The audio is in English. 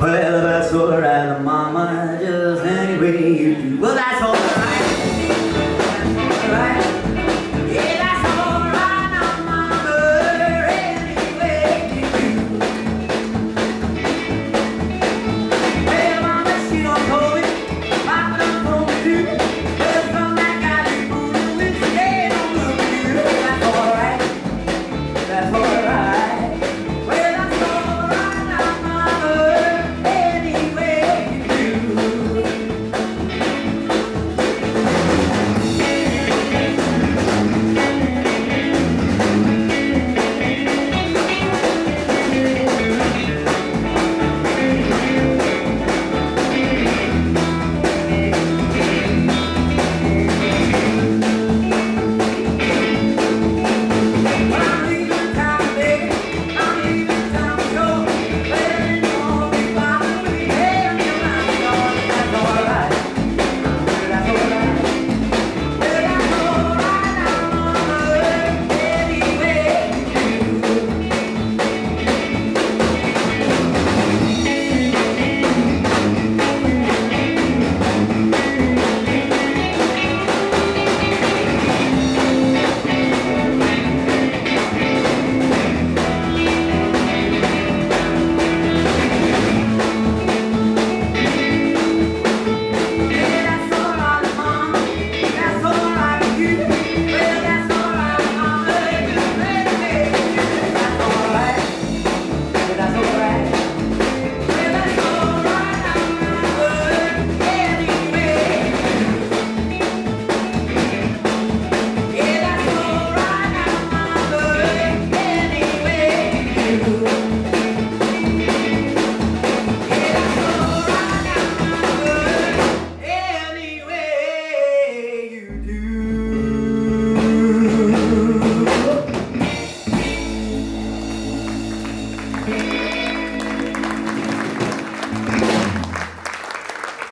Well, that's alright, mama, just anyway you do. Well, that's all.